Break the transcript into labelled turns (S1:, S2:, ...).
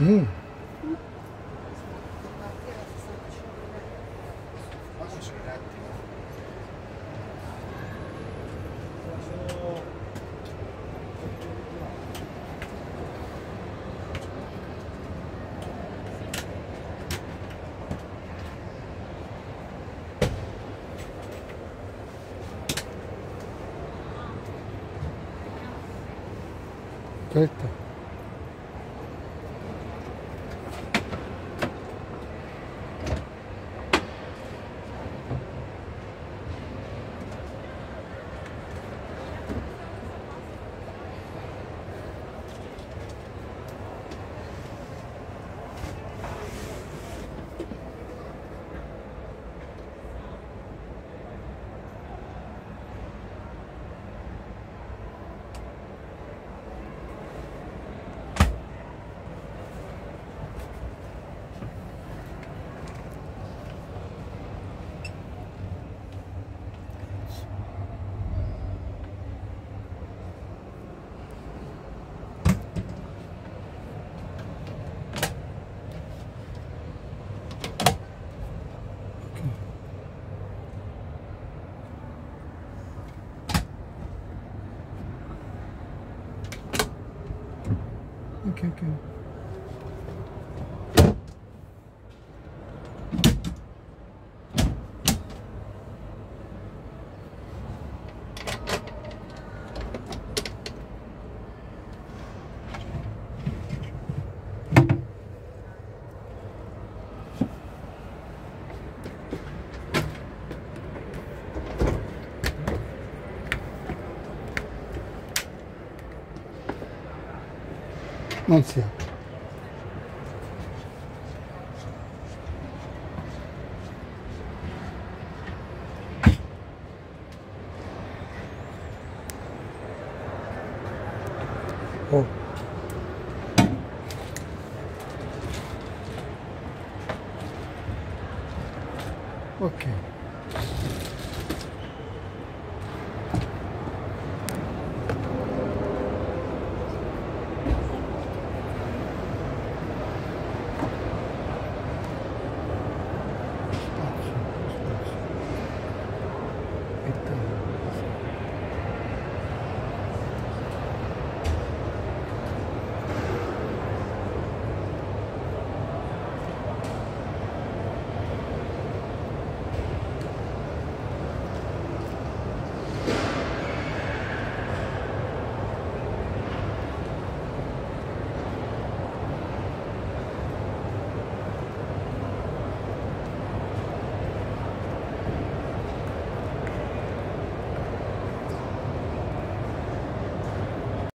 S1: Yes. Perfecto. Ok, ok. Si apre. Oh. Ok.